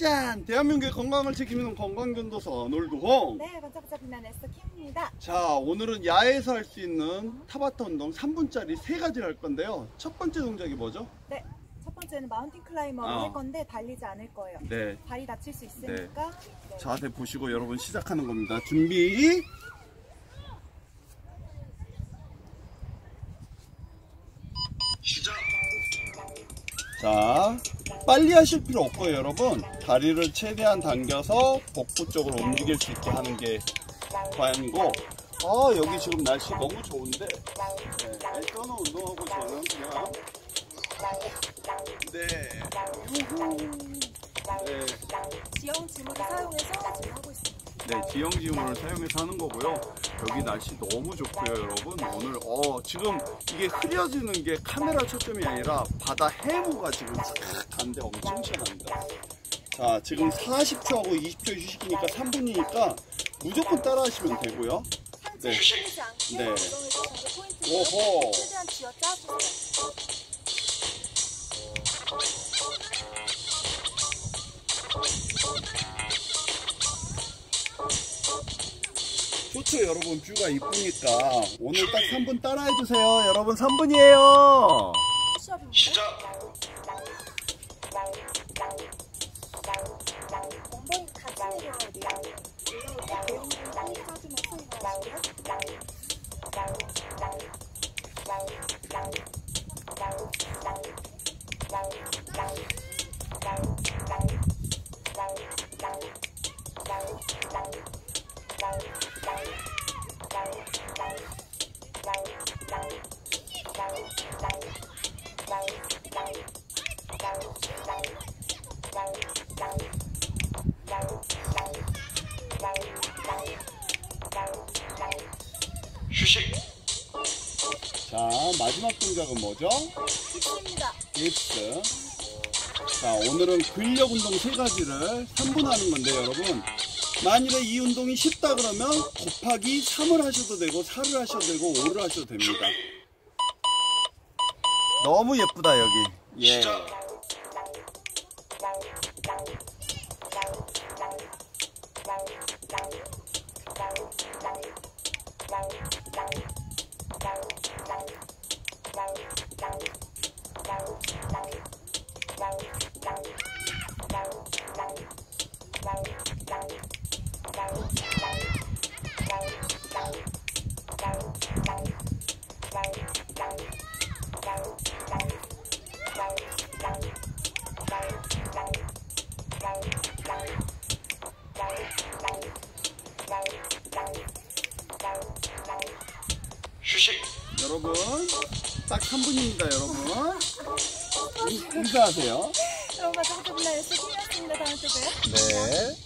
짠! 대한민국의 건강을 책임지는 건강견도서 놀두홍 네, 반짝반짝 빛나는 에스터 킴입니다. 자 오늘은 야외에서 할 수 있는 타바타 운동 3분짜리 세 가지를 할 건데요 첫 번째 동작이 뭐죠? 네, 첫 번째는 마운틴 클라이머를 어. 할 건데 달리지 않을 거예요. 네 발이 다칠 수 있으니까. 네. 자세 보시고 여러분 시작하는 겁니다 준비 시작. 자 빨리 하실 필요 없고요 여러분. 다리를 최대한 당겨서 복부 쪽으로 움직일 수 있게 하는 게 관이고 아 여기 지금 날씨 너무 좋은데 네, 저는 운동하고 저는 그냥. 네. 네, 지형 지물을 사용해서 지금 하고 있습니다. 네 지형지물을 사용해서 하는 거고요 여기 날씨 너무 좋고요 여러분 오늘 어 지금 이게 흐려지는 게 카메라 초점이 아니라 바다 해무가 지금 싹 가는데 엄청 시원합니다 자 지금 40초하고 20초 휴식이니까 3분이니까 무조건 따라 하시면 되고요 네. 네. 오호 최대한 쥐어 짜주세요. 좋죠 여러분 뷰가 이쁘니까 오늘 딱 3분 따라 해주세요 여러분 3분이에요 푸시업입니다. 시작. 자 마지막 동작은 뭐죠? 힙스입니다. 깁스 자 오늘은 근력 운동 세 가지를 3분 하는 건데 여러분 만일에 이 운동이 쉽다 그러면 곱하기 3을 하셔도 되고 4를 하셔도 되고 5를 하셔도 됩니다 너무 예쁘다 여기 예. 휴식. 여러분 딱 3분입니다 여러분 인- 인사하세요 여러분, 빛나는 에스터 킴이었습니다. 다음 주에 봬요. 네